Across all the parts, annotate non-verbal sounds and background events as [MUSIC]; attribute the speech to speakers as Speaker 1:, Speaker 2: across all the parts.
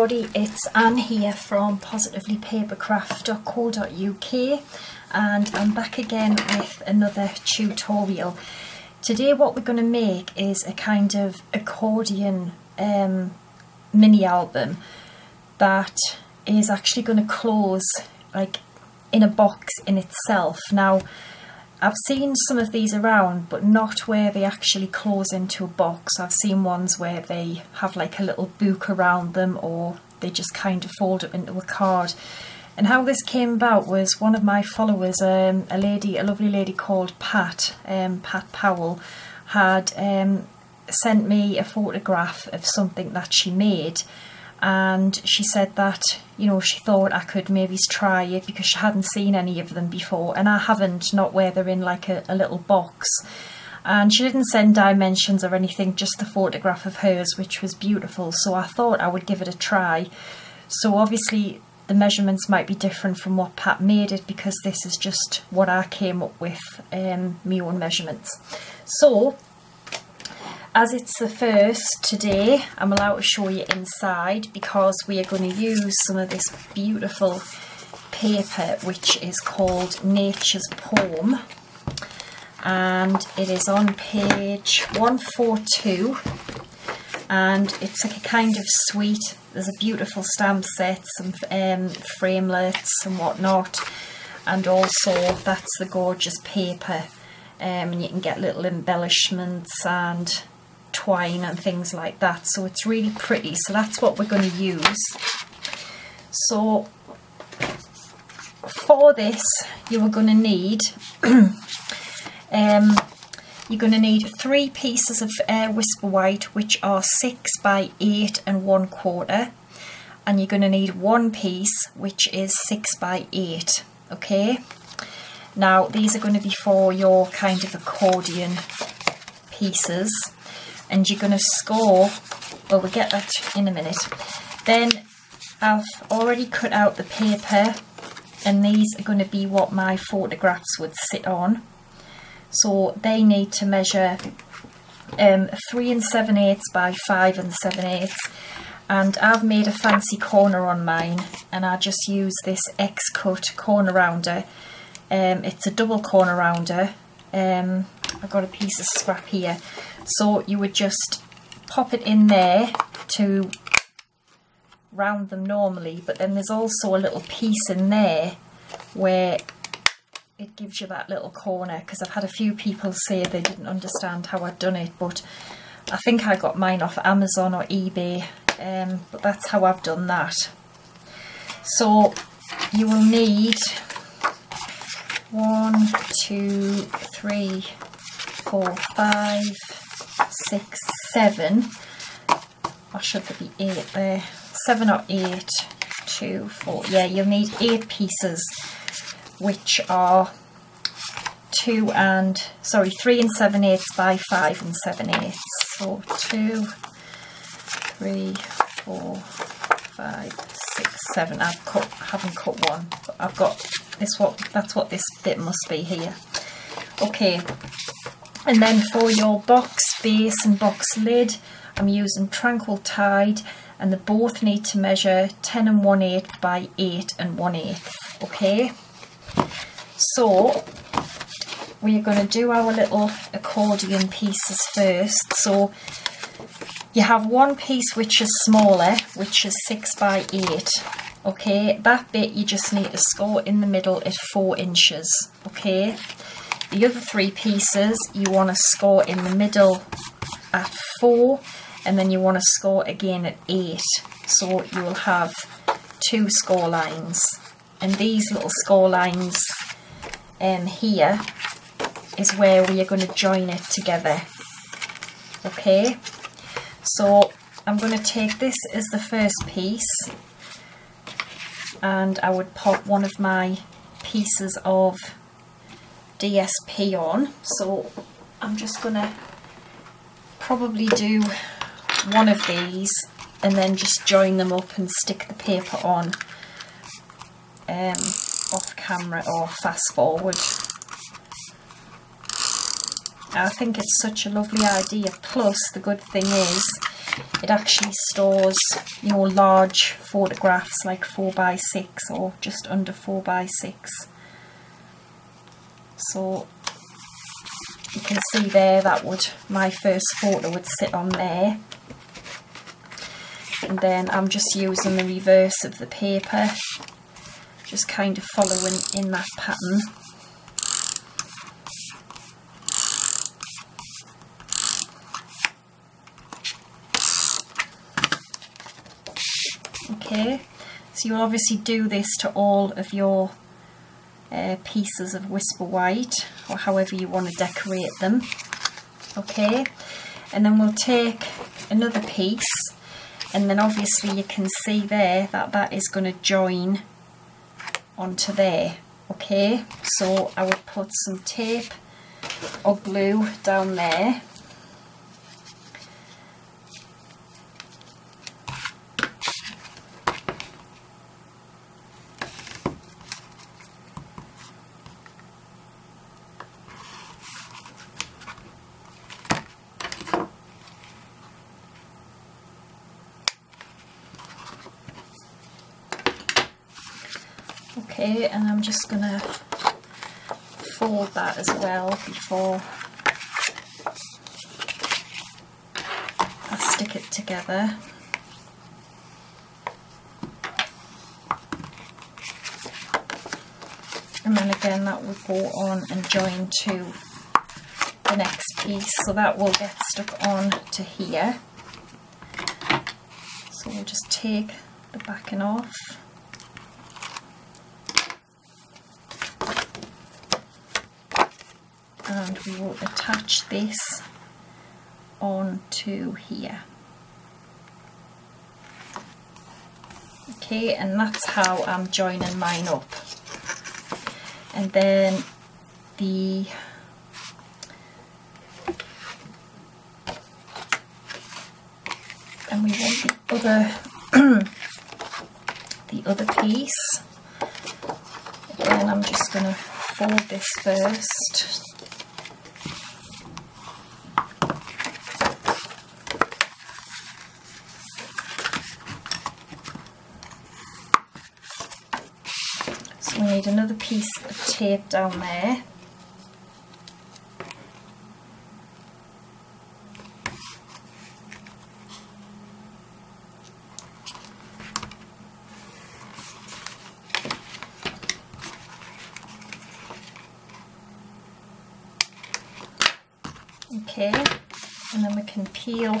Speaker 1: everybody, it's Ann here from positivelypapercraft.co.uk and I'm back again with another tutorial. Today what we're going to make is a kind of accordion um, mini album that is actually going to close like in a box in itself. Now I've seen some of these around, but not where they actually close into a box. I've seen ones where they have like a little book around them or they just kind of fold up into a card. And how this came about was one of my followers, um, a lady, a lovely lady called Pat, um, Pat Powell, had um, sent me a photograph of something that she made and she said that you know she thought I could maybe try it because she hadn't seen any of them before. And I haven't not where they're in like a, a little box. And she didn't send dimensions or anything just the photograph of hers which was beautiful. So I thought I would give it a try. So obviously the measurements might be different from what Pat made it because this is just what I came up with um, my own measurements. So as it's the first today, I'm allowed to show you inside because we are going to use some of this beautiful paper which is called Nature's Poem. And it is on page 142 and it's like a kind of suite there's a beautiful stamp set some um, framelits and whatnot. And also that's the gorgeous paper. Um, and you can get little embellishments and twine and things like that. So it's really pretty. So that's what we're going to use. So for this you are going to need [CLEARS THROAT] um, you're going to need three pieces of uh, whisper white which are six by eight and one quarter. And you're going to need one piece which is six by eight okay? Now these are going to be for your kind of accordion pieces and you're going to score, well we'll get that in a minute. Then I've already cut out the paper and these are going to be what my photographs would sit on. So they need to measure um, 3 and 7 eighths by 5 and 7 eighths and I've made a fancy corner on mine and I just use this X-Cut corner rounder. Um, it's a double corner rounder. Um, I've got a piece of scrap here so you would just pop it in there to round them normally, but then there's also a little piece in there where it gives you that little corner because I've had a few people say they didn't understand how I'd done it, but I think I got mine off Amazon or eBay, um, but that's how I've done that. So you will need one, two, three, four, five, six, seven. Or should there be eight there? Seven or eight, two, four. Yeah, you'll need eight pieces, which are two and, sorry, three and seven eighths by five and seven eighths. So two, three, four, five, six, seven. I've cut, haven't cut one, but I've got this. What that's what this bit must be here. Okay, and then for your box base and box lid, I'm using Tranquil Tide and they both need to measure 10 and 1 8 by 8 and 1 8. Okay, so we are going to do our little accordion pieces first. So you have one piece which is smaller, which is 6 by 8. Okay, that bit you just need to score in the middle at 4 inches. Okay, the other three pieces you want to score in the middle at 4 and then you want to score again at 8 so you will have two score lines. And these little score lines um, here is where we are going to join it together. Okay? So I'm going to take this as the first piece and I would pop one of my pieces of DSP on. So I'm just gonna probably do one of these and then just join them up and stick the paper on um, off camera or fast forward. I think it's such a lovely idea. Plus the good thing is it actually stores you know large photographs like 4 by 6 or just under 4 by 6 so you can see there that would my first photo would sit on there. And then I'm just using the reverse of the paper just kind of following in that pattern. Okay so you'll obviously do this to all of your uh, pieces of Whisper White or however you want to decorate them okay? And then we'll take another piece and then obviously you can see there that that is going to join onto there okay? So I would put some tape or glue down there just gonna fold that as well before I stick it together. And then again that will go on and join to the next piece. So that will get stuck on to here. So we'll just take the backing off and we will attach this onto here. Okay and that's how I'm joining mine up. And then the and we want the other [CLEARS THROAT] the other piece. Again I'm just going to fold this first another piece of tape down there. Okay and then we can peel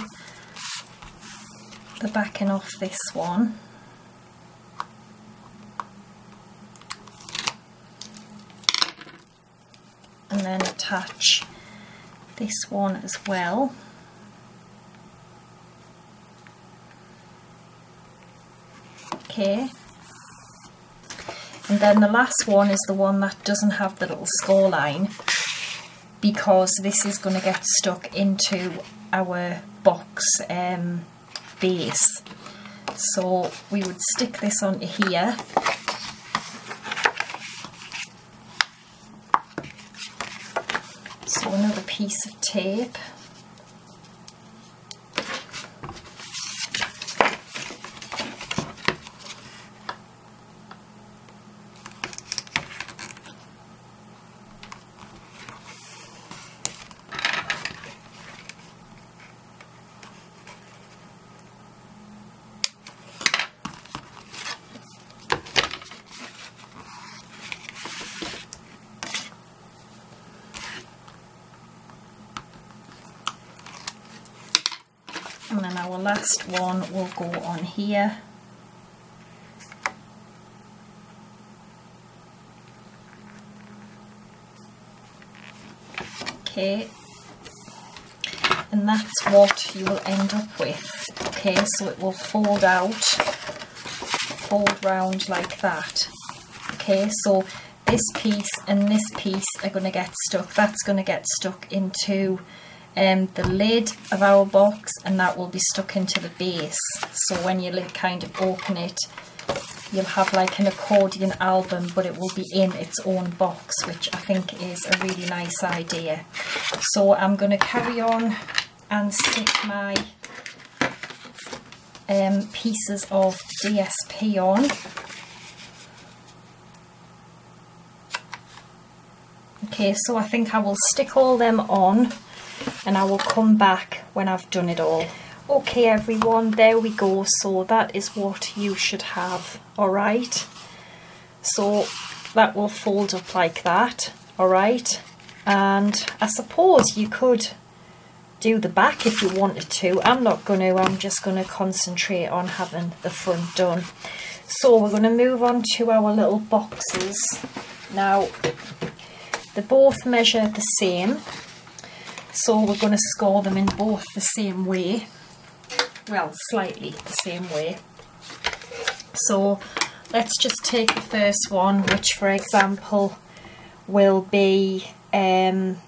Speaker 1: the backing off this one and then attach this one as well. Okay, and then the last one is the one that doesn't have the little score line because this is going to get stuck into our box um, base. So we would stick this onto here So another piece of tape. Our last one will go on here. Okay. And that's what you will end up with. Okay so it will fold out fold round like that. Okay so this piece and this piece are going to get stuck. That's going to get stuck into um, the lid of our box and that will be stuck into the base. So when you kind of open it you'll have like an accordion album but it will be in its own box which I think is a really nice idea. So I'm going to carry on and stick my um, pieces of DSP on. Okay, so I think I will stick all them on and I will come back when I've done it all. Okay everyone, there we go. So that is what you should have, alright? So that will fold up like that, alright? And I suppose you could do the back if you wanted to. I'm not going to, I'm just going to concentrate on having the front done. So we're going to move on to our little boxes. Now, they both measure the same. So we're going to score them in both the same way. Well, slightly the same way. So let's just take the first one, which for example will be, um,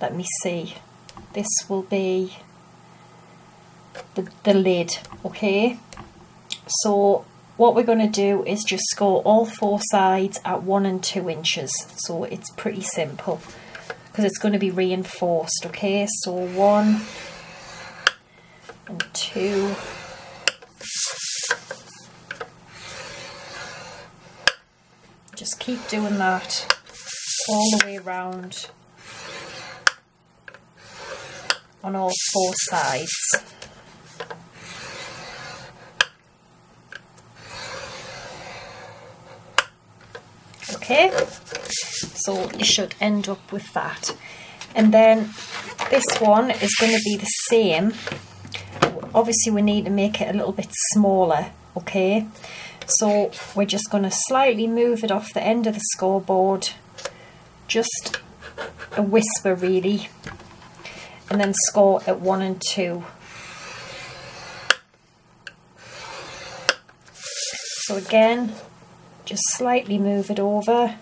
Speaker 1: let me see, this will be the, the lid, okay? So what we're going to do is just score all four sides at one and two inches. So it's pretty simple because it's going to be reinforced, okay? So one and two. Just keep doing that all the way around on all four sides. Okay, so you should end up with that. And then this one is going to be the same. Obviously we need to make it a little bit smaller, okay? So we're just going to slightly move it off the end of the scoreboard, just a whisper really, and then score at one and two. So again, just slightly move it over.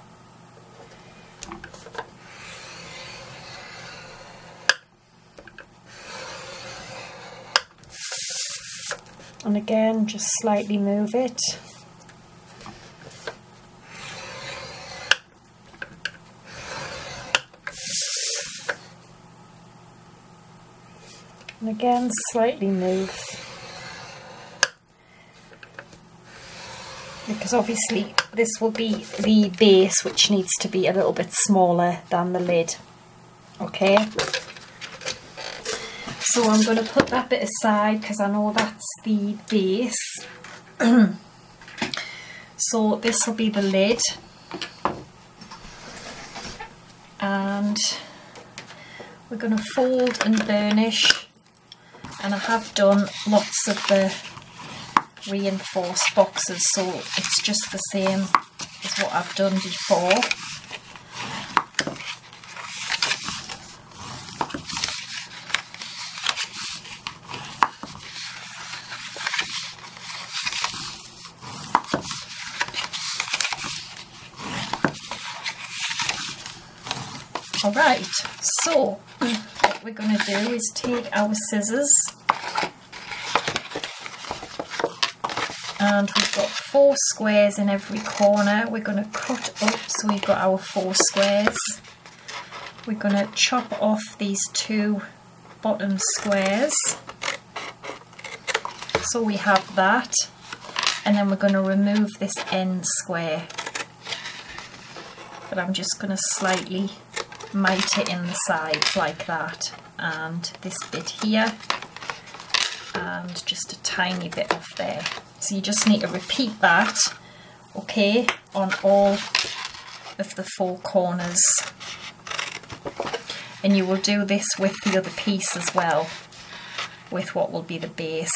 Speaker 1: And again, just slightly move it. And again, slightly move. Because obviously this will be the base which needs to be a little bit smaller than the lid. Okay. So I'm going to put that bit aside because I know that's the base. [CLEARS THROAT] so this will be the lid. And we're going to fold and burnish and I have done lots of the reinforced boxes so it's just the same as what I've done before. Alright, so [CLEARS THROAT] what we're going to do is take our scissors and we've got four squares in every corner. We're going to cut up so we've got our four squares. We're going to chop off these two bottom squares. So we have that and then we're going to remove this end square. But I'm just going to slightly mite it in the sides like that and this bit here and just a tiny bit off there. So you just need to repeat that, okay, on all of the four corners. And you will do this with the other piece as well, with what will be the base.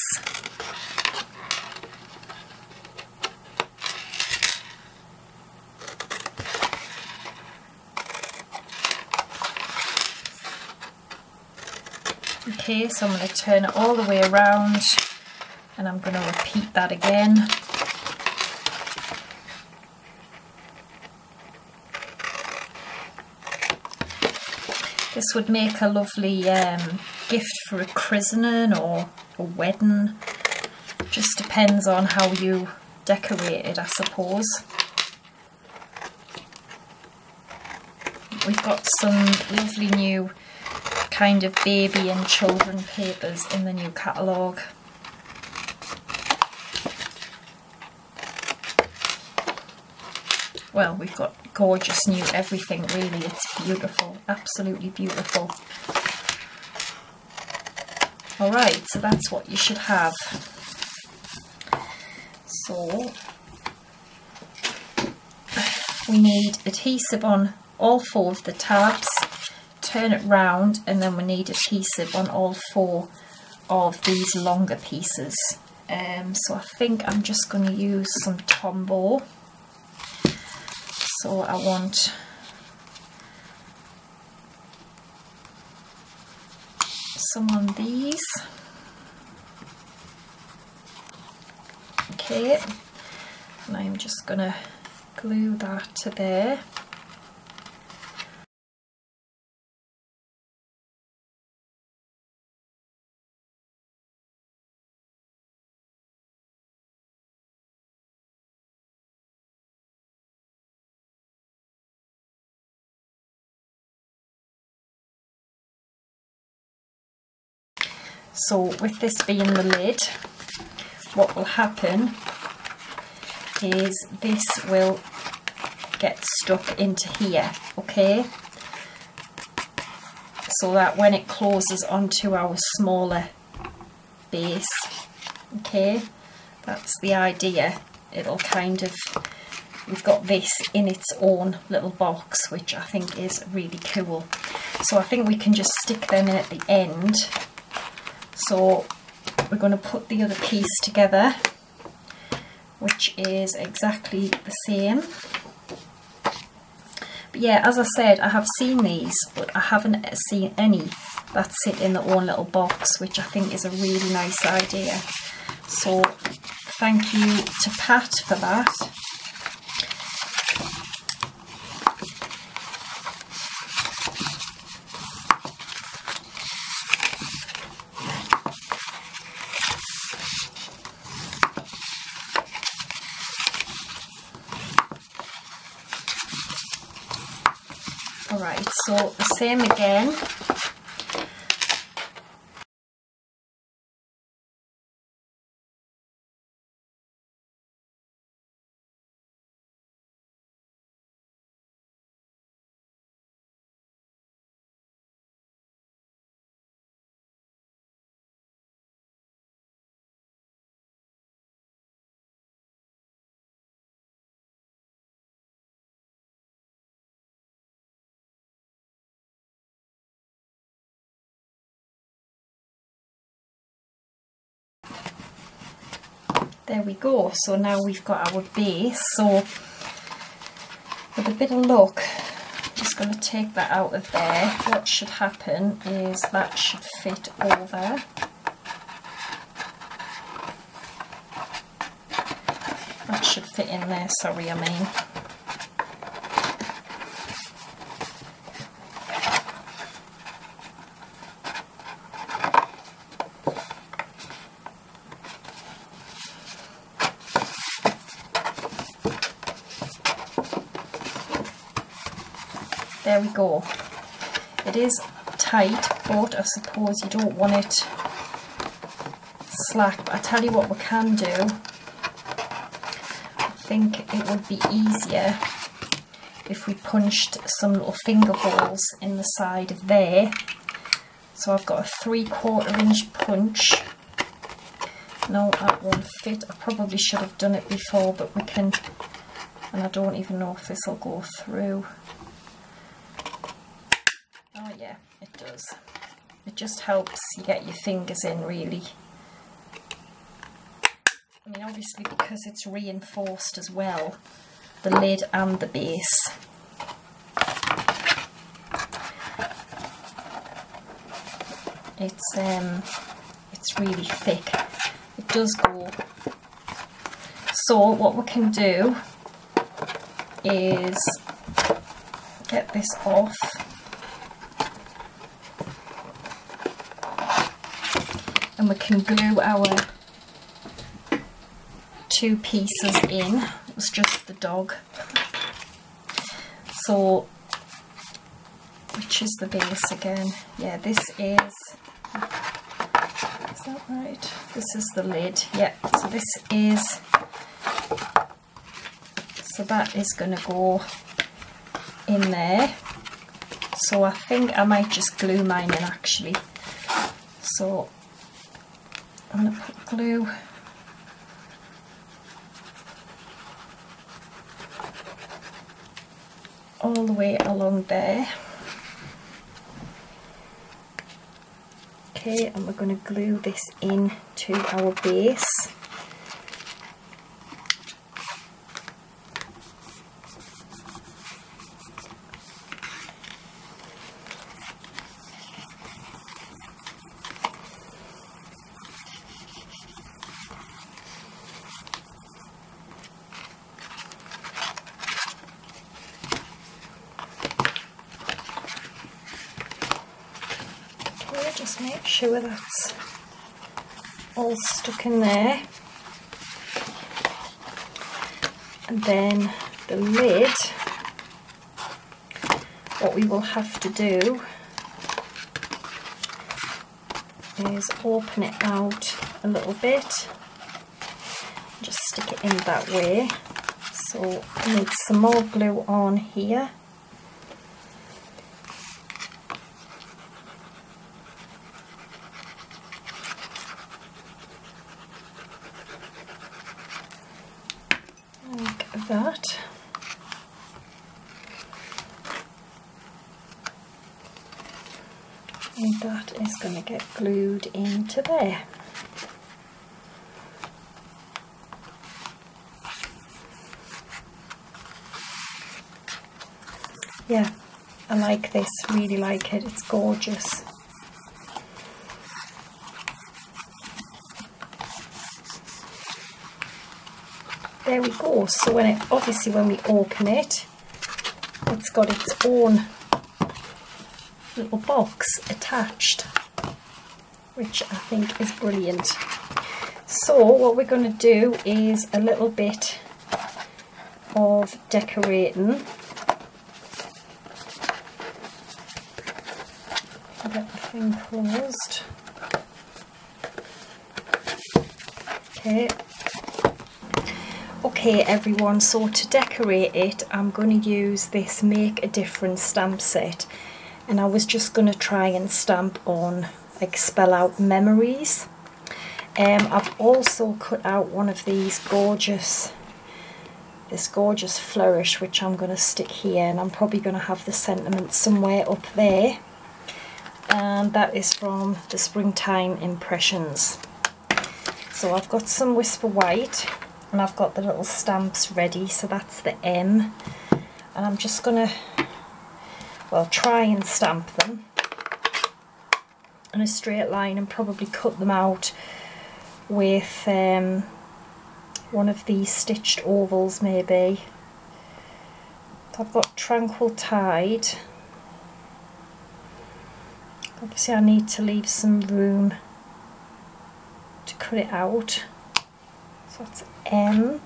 Speaker 1: Okay, so I'm going to turn it all the way around and I'm going to repeat that again. This would make a lovely um, gift for a christening or a wedding. Just depends on how you decorate it, I suppose. We've got some lovely new kind of baby and children papers in the new catalogue. Well, we've got gorgeous new everything really. It's beautiful, absolutely beautiful. Alright, so that's what you should have. So, we need adhesive on all four of the tabs, turn it round, and then we need adhesive on all four of these longer pieces. Um, so I think I'm just going to use some Tombow. So I want some on these. Okay, and I'm just to glue that to there. So with this being the lid, what will happen is this will get stuck into here, okay? So that when it closes onto our smaller base, okay? That's the idea. It'll kind of, we've got this in its own little box, which I think is really cool. So I think we can just stick them in at the end so we're going to put the other piece together, which is exactly the same. But yeah, as I said, I have seen these, but I haven't seen any that sit in their own little box, which I think is a really nice idea. So thank you to Pat for that. Alright, same again. There we go. So now we've got our base. So with a bit of luck I'm just going to take that out of there. What should happen is that should fit over. That should fit in there sorry I mean there we go it is tight but I suppose you don't want it slack. But I tell you what we can do. I think it would be easier if we punched some little finger holes in the side of there. So I've got a three quarter inch punch. No that won't fit. I probably should have done it before but we can and I don't even know if this will go through yeah, it does. It just helps you get your fingers in really. I mean, obviously because it's reinforced as well, the lid and the base. It's um, it's really thick. It does go. So what we can do is get this off we can glue our two pieces in. It was just the dog. So, which is the base again? Yeah, this is, is that right? This is the lid, yeah. So this is, so that is going to go in there so I think I might just glue mine in actually so I'm going to put glue. All the way along there. Okay and we're going to glue this in to our base make sure that's all stuck in there. And then the lid what we will have to do is open it out a little bit. Just stick it in that way. So I need some more glue on here that. And that is going to get glued into there. Yeah, I like this, really like it, it's gorgeous. there we go so when it obviously when we open it it's got its own little box attached which I think is brilliant. So what we're going to do is a little bit of decorating. Get the thing closed. Okay. Okay everyone, so to decorate it I'm going to use this Make a Difference stamp set and I was just going to try and stamp on, like spell out memories. Um, I've also cut out one of these gorgeous, this gorgeous flourish which I'm going to stick here and I'm probably going to have the sentiment somewhere up there and that is from the Springtime Impressions. So I've got some Whisper White and I've got the little stamps ready so that's the M and I'm just gonna well try and stamp them in a straight line and probably cut them out with um, one of these stitched ovals maybe. I've got Tranquil Tide. Obviously I need to leave some room to cut it out. So that's M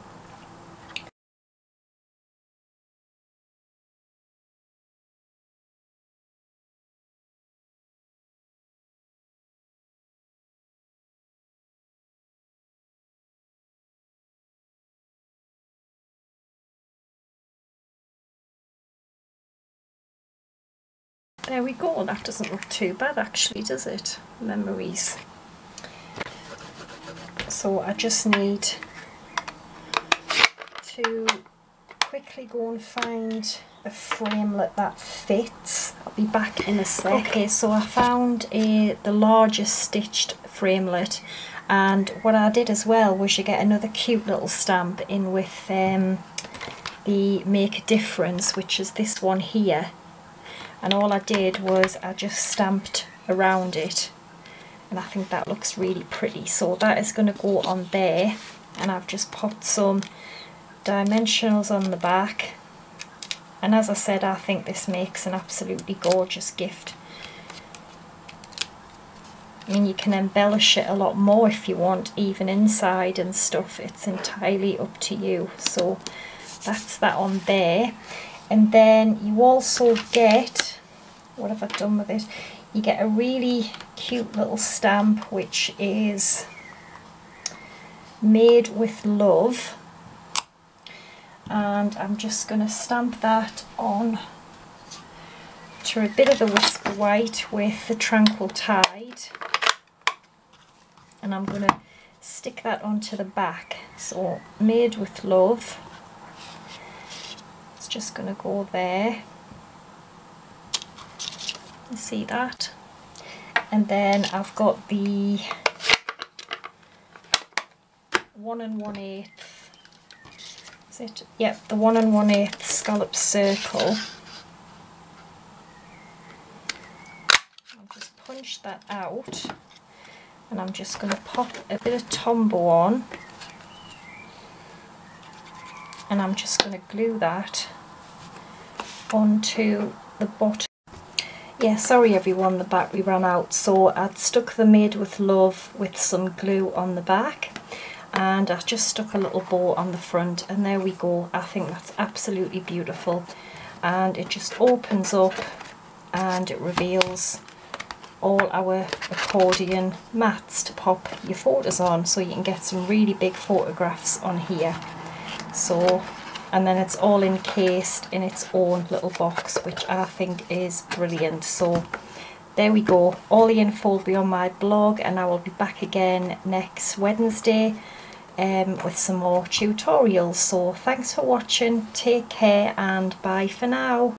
Speaker 1: There we go, that doesn't look too bad actually, does it? Memories. So I just need to quickly go and find a framelit that fits. I'll be back in a sec. Okay, so I found a the largest stitched framelit and what I did as well was you get another cute little stamp in with um, the Make a Difference which is this one here and all I did was I just stamped around it. And I think that looks really pretty. So that is going to go on there. And I've just popped some dimensionals on the back. And as I said I think this makes an absolutely gorgeous gift. I mean you can embellish it a lot more if you want even inside and stuff. It's entirely up to you. So that's that on there. And then you also get what have I done with it? You get a really cute little stamp which is made with love. And I'm just going to stamp that on to a bit of the Whisper White with the Tranquil Tide. And I'm going to stick that onto the back. So made with love. It's just going to go there you see that. And then I've got the one and one eighth. Is it? Yep the one and one eighth scallop circle. I'll just punch that out. And I'm just going to pop a bit of Tombow on. And I'm just going to glue that onto the bottom yeah sorry everyone the battery ran out so I'd stuck the made with love with some glue on the back and I just stuck a little bow on the front and there we go. I think that's absolutely beautiful. And it just opens up and it reveals all our accordion mats to pop your photos on so you can get some really big photographs on here. So and then it's all encased in its own little box which I think is brilliant. So there we go. All the info will be on my blog and I will be back again next Wednesday um, with some more tutorials. So thanks for watching. Take care and bye for now